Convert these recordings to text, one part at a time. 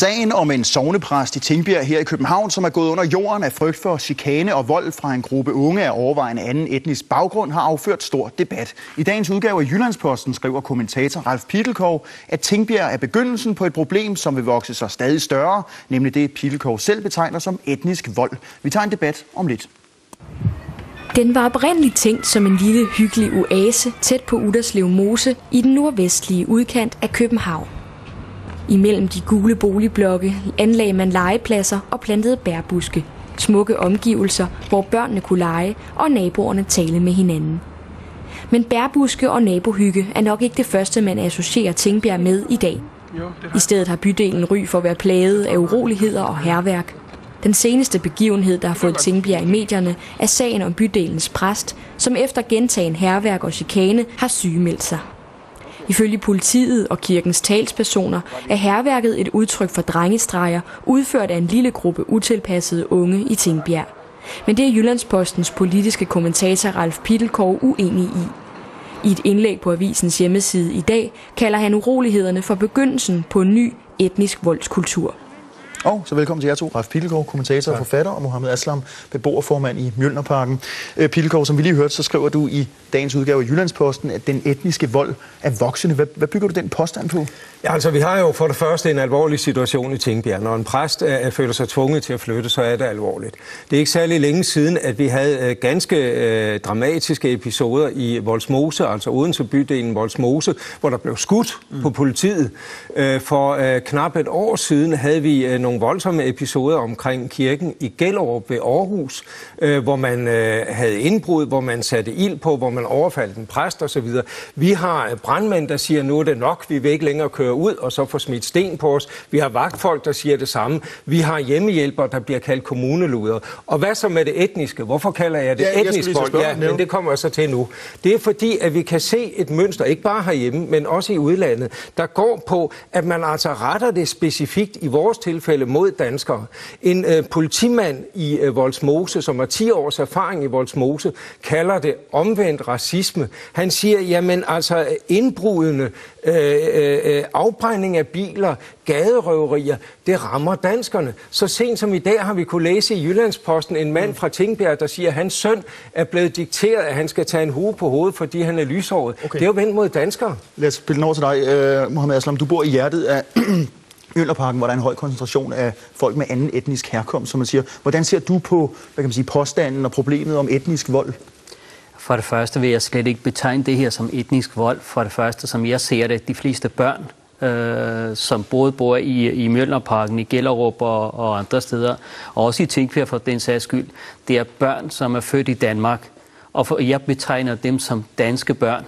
Sagen om en sovnepræst i Tingbjerg her i København, som er gået under jorden af frygt for chikane og vold fra en gruppe unge af overvejende anden etnisk baggrund, har afført stor debat. I dagens udgave af Jyllandsposten skriver kommentator Ralf Pitelkov, at Tingbjerg er begyndelsen på et problem, som vil vokse sig stadig større, nemlig det Pitelkov selv betegner som etnisk vold. Vi tager en debat om lidt. Den var oprindeligt tænkt som en lille hyggelig oase tæt på Uderslev Mose i den nordvestlige udkant af København. Imellem de gule boligblokke anlagde man legepladser og plantede bærbuske. Smukke omgivelser, hvor børnene kunne lege og naboerne tale med hinanden. Men bærbuske og nabohygge er nok ikke det første, man associerer Tingbjerg med i dag. I stedet har bydelen ry for at være plaget af uroligheder og herværk. Den seneste begivenhed, der har fået Tingbjerg i medierne, er sagen om bydelens præst, som efter gentagen herværk og chikane har sygemeldt sig. Ifølge politiet og kirkens talspersoner er herværket et udtryk for drengestreger, udført af en lille gruppe utilpassede unge i Tingbjerg. Men det er Jyllandspostens politiske kommentator Ralf Pittelkov uenig i. I et indlæg på avisens hjemmeside i dag kalder han urolighederne for begyndelsen på en ny etnisk voldskultur. Og så velkommen til jer to, Ralf Pilgaard, kommentator og forfatter, og Mohammed Aslam, beboerformand i Mjølnerparken. Øh, Pilgaard, som vi lige hørte, så skriver du i dagens udgave af Jyllandsposten, at den etniske vold er voksende. Hvad, hvad bygger du den påstand på? Ja, altså vi har jo for det første en alvorlig situation i Tingbjerg. Når en præst er, føler sig tvunget til at flytte, så er det alvorligt. Det er ikke særlig længe siden, at vi havde øh, ganske øh, dramatiske episoder i Voldsmose, altså uden for bydelen Voldsmose, hvor der blev skudt mm. på politiet. Øh, for øh, knap et år siden havde vi øh, nogle voldsomme episoder omkring kirken i Gellerup ved Aarhus, øh, hvor man øh, havde indbrud, hvor man satte ild på, hvor man overfaldt en præst osv. Vi har brandmænd, der siger, nu er det nok, vi vil ikke længere køre ud og så få smidt sten på os. Vi har vagtfolk, der siger det samme. Vi har hjemmehjælpere, der bliver kaldt kommuneluder. Og hvad så med det etniske? Hvorfor kalder jeg det ja, etnisk vold? Ja, men det kommer jeg så til nu. Det er fordi, at vi kan se et mønster, ikke bare herhjemme, men også i udlandet, der går på, at man altså retter det specifikt i vores tilfælde mod danskere. En øh, politimand i øh, Voldsmose, som har 10 års erfaring i Voldsmose, kalder det omvendt racisme. Han siger, jamen altså indbrudene, øh, øh, øh afbrænding af biler, gaderøverier, det rammer danskerne. Så sent som i dag har vi kunne læse i Jyllandsposten en mand fra Tingbjerg, der siger, at hans søn er blevet dikteret, at han skal tage en hue på hovedet, fordi han er lyshåret. Okay. Det er jo vendt mod danskere. Lad os spille over til dig, uh, Mohammed Aslam. Du bor i hjertet af Møllerparken, hvor der er en høj koncentration af folk med anden etnisk herkomst, som man siger. Hvordan ser du på hvad kan man sige, påstanden og problemet om etnisk vold? For det første vil jeg slet ikke betegne det her som etnisk vold. For det første, som jeg ser det, de fleste børn, øh, som både bor i, i Mjølnerparken, i Gellerup og, og andre steder, og også i Tinkvær for den sags skyld, det er børn, som er født i Danmark. Og for, jeg betegner dem som danske børn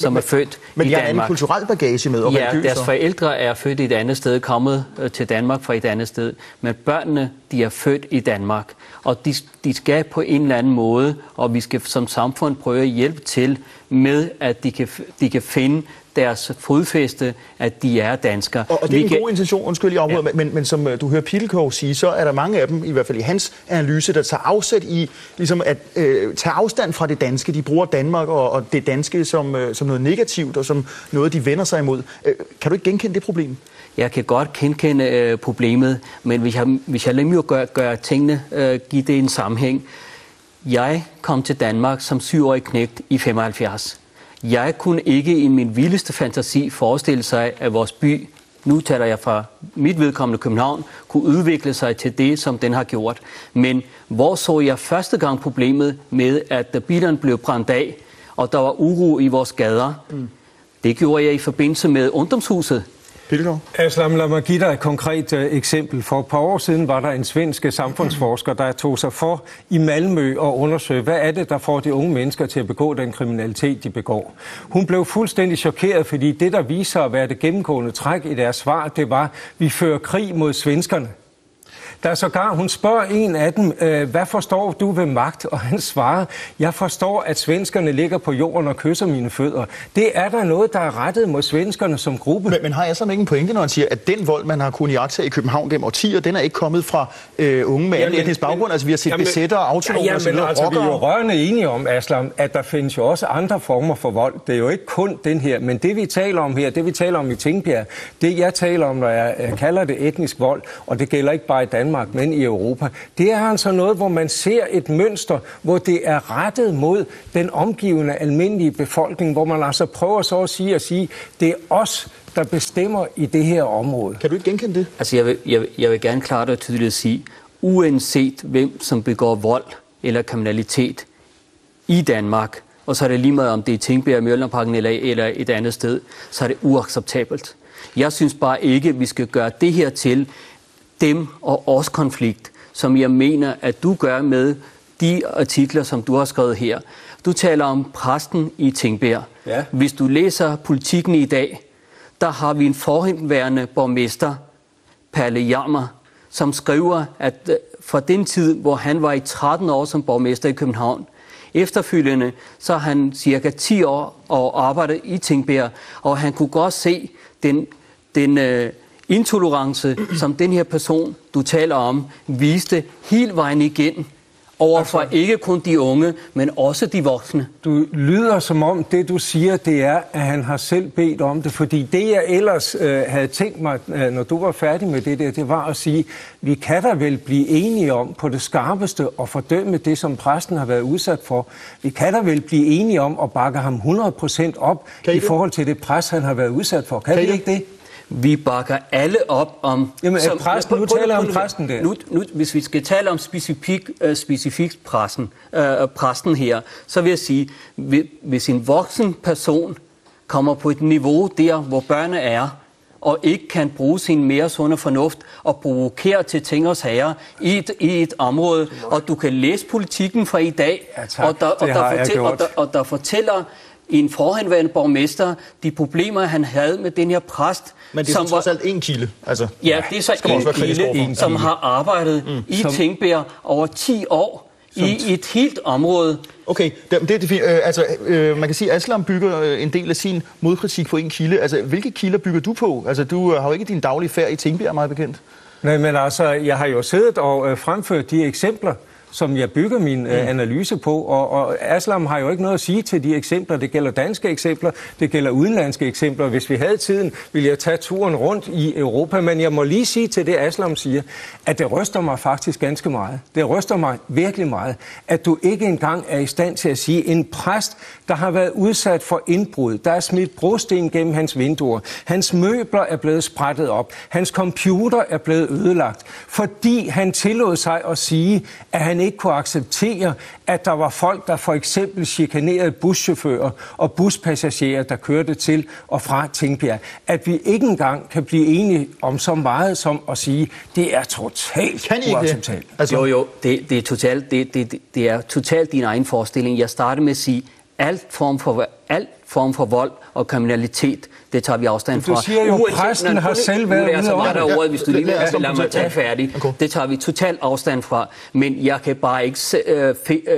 som er født men i Danmark. Men de har en kulturel bagage med? Og ja, deres forældre er født i et andet sted, kommet øh, til Danmark fra et andet sted. Men børnene, de er født i Danmark. Og de, de skal på en eller anden måde, og vi skal som samfund prøve at hjælpe til med, at de kan, de kan finde deres fodfæste, at de er danskere. Og, og det er en kan... god intention, undskyld, jeg ja. men, men som øh, du hører Pilkov sige, så er der mange af dem, i hvert fald i hans analyse, der tager afsæt i ligesom at øh, tage afstand fra det danske. De bruger Danmark og, og det danske som, øh, som noget negativt og som noget, de vender sig imod. Øh, kan du ikke genkende det problem? Jeg kan godt genkende øh, problemet, men hvis jeg, hvis jeg lige gør, gør tingene, øh, give det en sammenhæng. Jeg kom til Danmark som syvårig knægt i 75. Jeg kunne ikke i min vildeste fantasi forestille sig, at vores by, nu taler jeg fra mit vedkommende København, kunne udvikle sig til det, som den har gjort. Men hvor så jeg første gang problemet med, at bilerne blev brændt af, og der var uro i vores gader? Mm. Det gjorde jeg i forbindelse med ungdomshuset Pilgaard? Aslam, lad mig give dig et konkret øh, eksempel. For et par år siden var der en svensk øh, samfundsforsker, der tog sig for i Malmø og undersøge, hvad er det, der får de unge mennesker til at begå den kriminalitet, de begår. Hun blev fuldstændig chokeret, fordi det, der viser at være det gennemgående træk i deres svar, det var, vi fører krig mod svenskerne. Der er sågar, hun spørger en af dem, øh, hvad forstår du ved magt? Og han svarer, jeg forstår, at svenskerne ligger på jorden og kysser mine fødder. Det er der noget, der er rettet mod svenskerne som gruppe. Men, men har jeg så ikke en pointe, når han siger, at den vold, man har kunnet jagte i København gennem årtier, den er ikke kommet fra øh, unge med anden etnisk baggrund? Altså vi har set jamen, besætter, autonome ja, ja, men altså, vi er jo rørende enige om, Aslam, at der findes jo også andre former for vold. Det er jo ikke kun den her, men det vi taler om her, det vi taler om i Tingbjerg, det jeg taler om, når jeg kalder det etnisk vold, og det gælder ikke bare i Danmark, men i Europa, det er altså noget, hvor man ser et mønster, hvor det er rettet mod den omgivende almindelige befolkning, hvor man altså prøver så at sige at sige, det er os, der bestemmer i det her område. Kan du ikke genkende det? Altså, jeg vil, jeg, jeg vil gerne klart og tydeligt sige, uanset hvem som begår vold eller kriminalitet i Danmark, og så er det lige meget, om det er Tingbjerg, Mjølnerparken eller, eller et andet sted, så er det uacceptabelt. Jeg synes bare ikke, at vi skal gøre det her til dem og os konflikt, som jeg mener, at du gør med de artikler, som du har skrevet her. Du taler om præsten i Tingbjerg. Ja. Hvis du læser politikken i dag, der har vi en forhenværende borgmester, Palle Jammer, som skriver, at øh, fra den tid, hvor han var i 13 år som borgmester i København, efterfølgende, så har han cirka 10 år og arbejdet i Tingbjerg, og han kunne godt se den, den uh, intolerance, som den her person, du taler om, viste hele vejen igen overfor altså, ikke kun de unge, men også de voksne. Du lyder som om det, du siger, det er, at han har selv bedt om det, fordi det, jeg ellers øh, havde tænkt mig, øh, når du var færdig med det der, det var at sige, vi kan da vel blive enige om på det skarpeste og fordømme det, som præsten har været udsat for. Vi kan da vel blive enige om at bakke ham 100% op i det? forhold til det pres, han har været udsat for. Kan, kan vi ikke det? Vi bakker alle op om... Jamen, som, præsten, nu taler om præsten der. Nu, nu, hvis vi skal tale om specifik, uh, specifikt præsten, uh, præsten her, så vil jeg sige, hvis en voksen person kommer på et niveau der, hvor børnene er, og ikke kan bruge sin mere sunde fornuft og provokere til ting og sager i et, i et område, og du kan læse politikken fra i dag, ja, og, der, og, der fortæl, og, der, og der fortæller en forhenværende borgmester de problemer, han havde med den her præst. Men det er som trods alt en kilde. Altså, ja, det er så en kilde, en som har arbejdet mm. i som... Tingbjerg over 10 år som... i et helt område. Okay, det, det er. Øh, altså, øh, man kan sige, at Aslam bygger øh, en del af sin modkritik på en kilde. Altså, hvilke kilder bygger du på? Altså, du har jo ikke din daglige færd i Tingbjerg, meget bekendt. Nej, men altså, jeg har jo siddet og øh, fremført de eksempler, som jeg bygger min øh, mm. analyse på. Og, og Aslam har jo ikke noget at sige til de eksempler. Det gælder danske eksempler, det gælder udenlandske eksempler. Hvis vi havde tiden, ville jeg tage turen rundt i Europa. Men jeg må lige sige til det, Aslam siger, at det ryster mig faktisk ganske meget. Det ryster mig virkelig meget, at du ikke engang er i stand til at sige, en præst, der har været udsat for indbrud, der er smidt brosten gennem hans vinduer, hans møbler er blevet sprættet op, hans computer er blevet ødelagt, fordi han tillod sig at sige, at han ikke kunne acceptere, at der var folk, der for eksempel chikanerede buschauffører og buspassagerer, der kørte til og fra Tingbjerg. At vi ikke engang kan blive enige om så meget som at sige, det er totalt kan I uacceptabelt. Altså... Jo, jo, det, det, er totalt, det, det, det er totalt din egen forestilling. Jeg starter med at sige, alt form for, alt form for vold og kriminalitet, det tager vi afstand fra. Du siger jo, at præsten har selv været ude over det. Ordet, hvis du lige lader, lad mig tage færdig. Det tager vi totalt afstand fra. Men jeg kan bare ikke... Øh,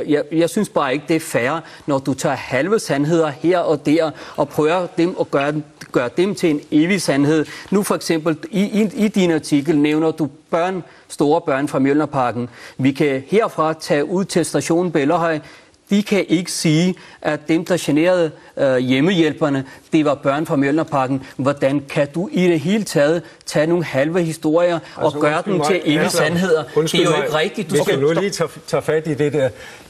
jeg, jeg synes bare ikke, det er fair, når du tager halve sandheder her og der, og prøver dem at gøre, gøre dem til en evig sandhed. Nu for eksempel, i, i, i din artikel nævner du børn, store børn fra Mjølnerparken. Vi kan herfra tage ud til stationen Bellerhøj, de kan ikke sige, at dem, der generede øh, hjemmehjælperne, det var børn fra Mjølnerparken. Hvordan kan du i det hele taget tage nogle halve historier altså, og gøre dem til evige sandheder? Det er jo ikke rigtigt. Du skal nu lige tage, tage fat i det der.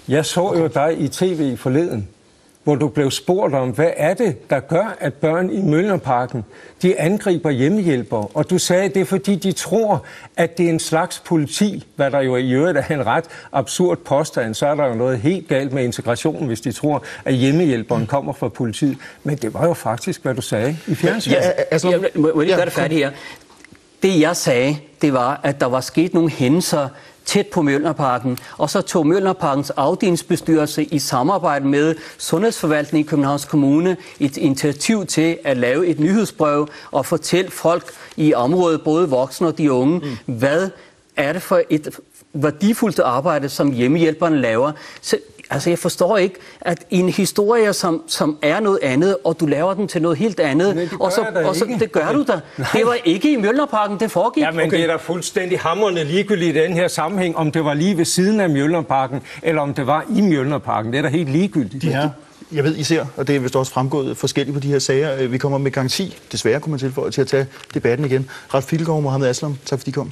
Jeg så jo dig i tv forleden, hvor du blev spurgt om, hvad er det, der gør, at børn i Møllerparken, de angriber hjemmehjælpere? Og du sagde, at det er fordi, de tror, at det er en slags politi, hvad der jo i øvrigt er en ret absurd påstand. Så er der jo noget helt galt med integrationen, hvis de tror, at hjemmehjælperen kommer fra politiet. Men det var jo faktisk, hvad du sagde i fjernsynet. Ja, altså, jeg, må, må jeg lige gøre det færdigt her? Det jeg sagde, det var, at der var sket nogle hændelser tæt på Mjølnerparken. Og så tog Mjølnerparkens afdelingsbestyrelse i samarbejde med Sundhedsforvaltningen i Københavns Kommune et initiativ til at lave et nyhedsbrev og fortælle folk i området, både voksne og de unge, mm. hvad er det for et værdifuldt arbejde, som hjemmehjælperne laver? Så, altså, jeg forstår ikke, at en historie, som, som er noget andet, og du laver den til noget helt andet, Men det og så, og så ikke. det gør du da. Det var ikke i Mjølnerparken, det foregik. Ja, men okay. det er da fuldstændig hammerende ligegyldigt i den her sammenhæng, om det var lige ved siden af Mjølnerparken, eller om det var i Mjølnerparken. Det er da helt ligegyldigt. Her, jeg ved, I ser, og det er vist også fremgået forskelligt på de her sager. Vi kommer med garanti, desværre kunne man tilføje, til at tage debatten igen. Ralf Pilgaard og Mohamed Aslam, tak fordi I kom.